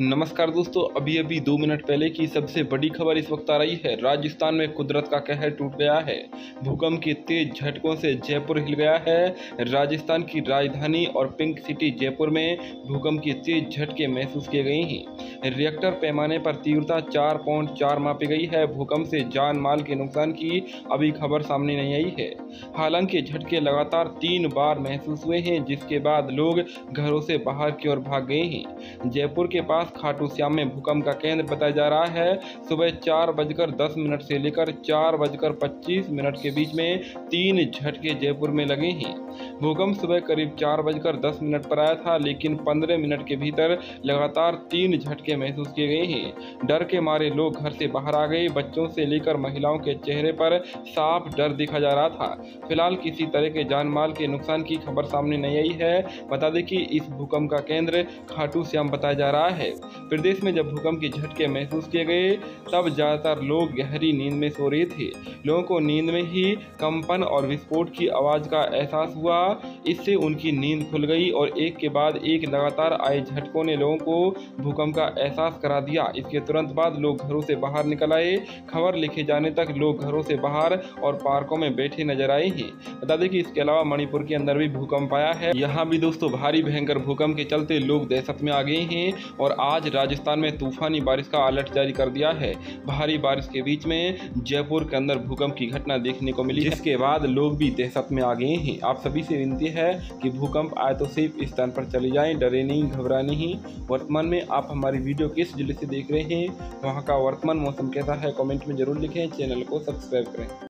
नमस्कार दोस्तों, अभी अभी दो मिनट पहले की सबसे बड़ी खबर इस वक्त आ रही है। राजस्थान में कुदरत का कहर टूट गया है। भूकंप के तेज झटकों से जयपुर हिल गया है। राजस्थान की राजधानी और पिंक सिटी जयपुर में भूकंप के तेज झटके महसूस किए गए हैं। रिएक्टर पैमाने पर तीव्रता चार पॉइंट चार मापी गई है। भूकंप से जान माल के नुकसान की अभी खबर सामने नहीं आई है। हालाँकि झटके लगातार तीन बार महसूस हुए हैं, जिसके बाद लोग घरों से बाहर की ओर भाग गए हैं। जयपुर के पास खाटू श्याम में भूकंप का केंद्र बताया जा रहा है। सुबह चार बजकर दस मिनट से लेकर चार बजकर पच्चीस मिनट के बीच में तीन झटके जयपुर में लगे हैं। भूकंप सुबह करीब चार बजकर दस मिनट पर आया था, लेकिन पंद्रह मिनट के भीतर लगातार तीन झटके महसूस किए गए हैं। डर के मारे लोग घर से बाहर आ गए। बच्चों से लेकर महिलाओं के चेहरे पर साफ़ डर दिखा जा रहा था। फ़िलहाल किसी तरह के जान माल के नुकसान की खबर सामने नहीं आई है। बता दें कि इस भूकंप का केंद्र खाटू श्याम बताया जा रहा है। प्रदेश में जब भूकंप के झटके महसूस किए गए, तब ज़्यादातर लोग गहरी नींद में सो रहे थे। लोगों को नींद में ही कंपन और विस्फोट की आवाज़ का एहसास हुआ। इससे उनकी नींद खुल गई और एक के बाद एक लगातार आए झटकों ने लोगों को भूकंप का एहसास करा दिया। इसके तुरंत बाद लोग घरों से बाहर निकल आए। खबर लिखे जाने तक लोग घरों से बाहर और पार्कों में बैठे नज़र आए हैं। बता दें कि इसके अलावा मणिपुर के अंदर भी भूकंप आया है। यहाँ भी दोस्तों भारी भयंकर भूकंप के चलते लोग दहशत में आ गए हैं और आज राजस्थान में तूफानी बारिश का अलर्ट जारी कर दिया है। भारी बारिश के बीच में जयपुर के अंदर भूकंप की घटना देखने को मिली। जिसके बाद लोग भी दहशत में आ गए हैं। आप सभी से विनती है कि भूकंप आए तो सिर्फ़ स्थान पर चले जाए, डरे नहीं घबरा नहीं। वर्तमान में आप हमारी वीडियो किस ज़िले से देख रहे हैं, वहाँ का वर्तमान मौसम कैसा है, कॉमेंट में ज़रूर लिखें, चैनल को सब्सक्राइब करें।